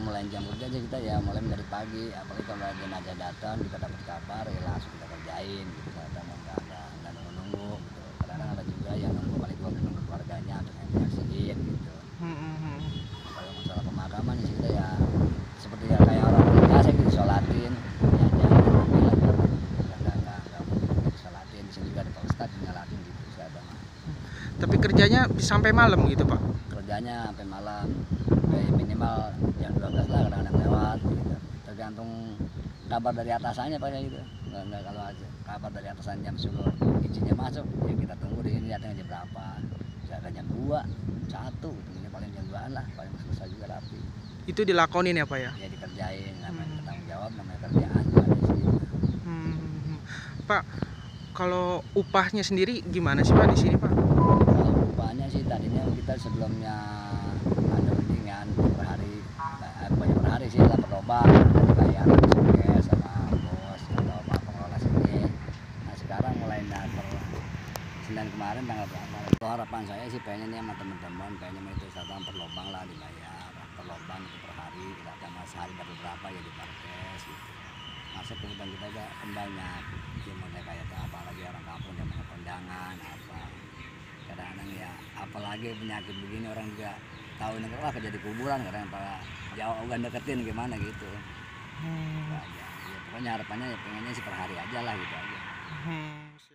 mulai jam kerja aja kita ya mulai dari pagi. Apalagi kalau ada jenazah datang kita dapat kabar ya langsung kita kerjain gitu. Ada nggak ada nggak nunggu nunggu gitu. Kadang ada juga yang nunggu paling dua nunggu keluarganya untuk yang nyaksiin gitu. Kalau masalah pemakaman sih kita ya seperti ya kayak orang biasa gitu disolatin ya jangan bilang nggak nggak nggak mungkin disolatin di sini juga ada pak ustadz nyalatin gitu ada Tapi kerjanya sampai malam gitu pak. Kerjanya sampai malam sampai minimal jam 12 lah kadang-kadang lewat gitu tergantung kabar dari atasannya pak gitu nggak, nggak kalau aja kabar dari atasan jam 10 izinnya masuk ya kita tunggu di sini datang jam berapa bisa ada jam 2 satu ini paling jam 2 lah paling selesai juga rapi Itu dilakonin ya pak ya. ya dikerjain namanya Hmm. bertanggung jawab namanya kerjaan Hmm, hmm, hmm. Pak, kalau upahnya sendiri gimana sih pak di sini pak? Upahnya sih tadinya kita sebelumnya ada rundingan per hari eh, bukannya per hari sih lah dari bayaran suke sama bos atau apa pengelola sini. Nah sekarang mulai per Senin kemarin tanggal berapa? Itu harapan saya sih pengennya sama teman-teman pengennya itu satu per lobang lah dibayar. Per lobang itu per hari kita tambah sehari dapat berapa ya di parkes gitu. Masa kebutuhan kita juga kan banyak cuma kayak apa lagi orang kampung yang punya kondangan apa kadang-kadang ya apalagi penyakit begini orang juga tahu nih wah kerja di kuburan kadang para jauh gak deketin gimana gitu. Hmm, ya, pokoknya harapannya ya pengennya sih per hari aja lah gitu aja. Hmm.